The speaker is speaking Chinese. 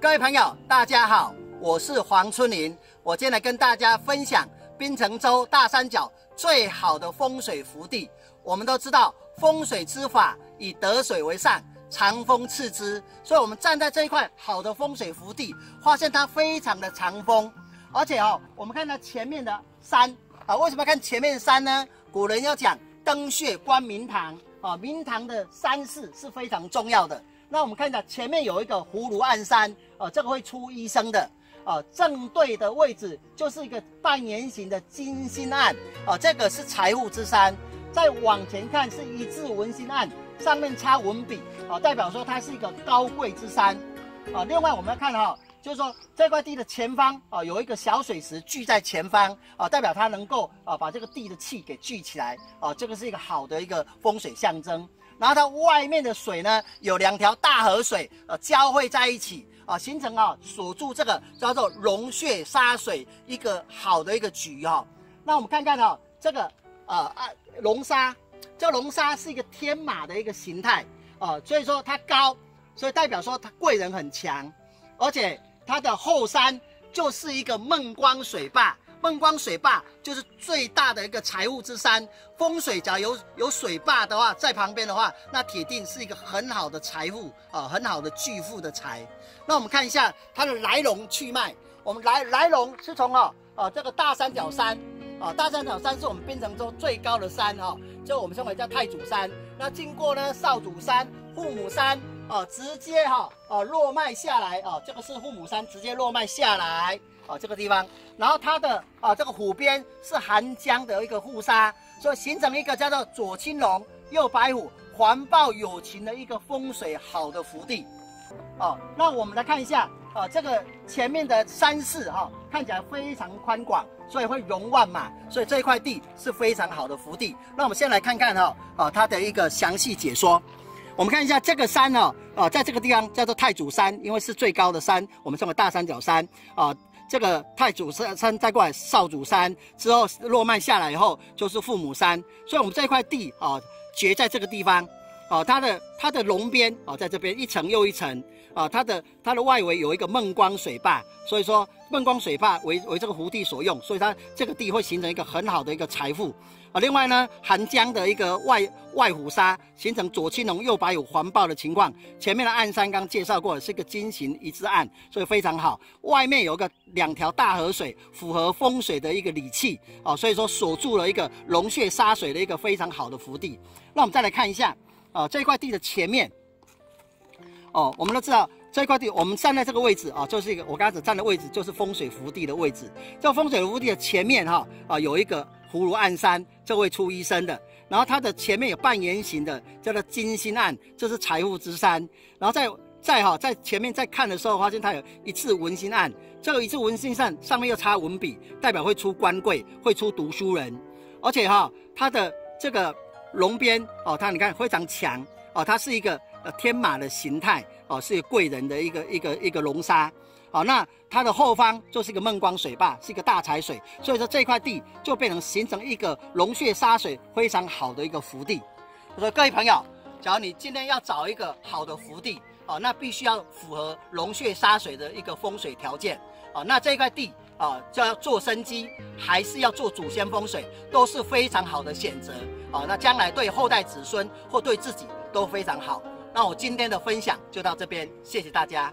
各位朋友，大家好，我是黄春林，我今天来跟大家分享槟城州大三角最好的风水福地。我们都知道风水之法以得水为上，藏风次之，所以我们站在这一块好的风水福地，发现它非常的藏风，而且哦，我们看到前面的山啊，为什么看前面的山呢？古人要讲登穴观明堂啊，明堂的山势是非常重要的。那我们看一下前面有一个葫芦暗山，哦，这个会出医生的，啊，正对的位置就是一个半圆形的金星案，啊，这个是财富之山。再往前看是一字文心案，上面插文笔，啊，代表说它是一个高贵之山，啊，另外我们要看哈，就是说这块地的前方，啊，有一个小水池聚在前方，啊，代表它能够啊把这个地的气给聚起来，啊，这个是一个好的一个风水象征。然后它外面的水呢，有两条大河水，呃，交汇在一起，啊，形成啊锁住这个叫做龙穴沙水一个好的一个局哈。那我们看看哈，这个呃啊龙沙，这龙沙是一个天马的一个形态，啊，所以说它高，所以代表说它贵人很强，而且它的后山就是一个梦光水坝。梦光水坝就是最大的一个财富之山，风水只要有有水坝的话，在旁边的话，那铁定是一个很好的财富啊，很好的巨富的财。那我们看一下它的来龙去脉，我们来来龙是从哦哦这个大三角山，啊大三角山是我们槟城州最高的山哈，就我们称为叫太祖山。那经过呢少祖山、父母山，哦直接哈哦落脉下来哦，这个是父母山直接落脉下来。哦，这个地方，然后它的啊，这个湖边是寒江的一个护沙，所以形成一个叫做左青龙，右白虎，环抱有情的一个风水好的福地。哦，那我们来看一下啊，这个前面的山势哈，看起来非常宽广，所以会容万马，所以这一块地是非常好的福地。那我们先来看看哈，啊，它的一个详细解说。我们看一下这个山呢，啊，在这个地方叫做太祖山，因为是最高的山，我们称为大三角山啊。这个太祖山山再过来少主山之后落曼下来以后就是父母山，所以我们这块地啊绝在这个地方，啊它的它的龙边啊在这边一层又一层啊它的它的外围有一个孟光水坝，所以说梦光水坝为为这个湖地所用，所以它这个地会形成一个很好的一个财富。啊，另外呢，寒江的一个外外虎沙形成左青龙右白虎环抱的情况，前面的岸山刚介绍过，是一个金型一字案，所以非常好。外面有个两条大河水，符合风水的一个理气哦，所以说锁住了一个龙穴沙水的一个非常好的福地。那我们再来看一下啊，这块地的前面哦，我们都知道这块地，我们站在这个位置啊，就是一个我刚才站的位置，就是风水福地的位置。这风水福地的前面哈啊，有一个。葫芦暗山，这会出医生的。然后它的前面有半圆形的，叫做金星案，这是财富之山。然后再再哈，在前面再看的时候，发现它有一次文心案，这个一次文心案上面又插文笔，代表会出官贵，会出读书人。而且哈，它的这个龙边哦，它你看非常强哦，它是一个呃天马的形态哦，是贵人的一个一个一个龙沙。好，那它的后方就是一个梦光水坝，是一个大财水，所以说这块地就变成形成一个龙穴沙水非常好的一个福地。我说各位朋友，假如你今天要找一个好的福地，哦，那必须要符合龙穴沙水的一个风水条件，哦，那这块地啊，就要做生机，还是要做祖先风水，都是非常好的选择，哦，那将来对后代子孙或对自己都非常好。那我今天的分享就到这边，谢谢大家。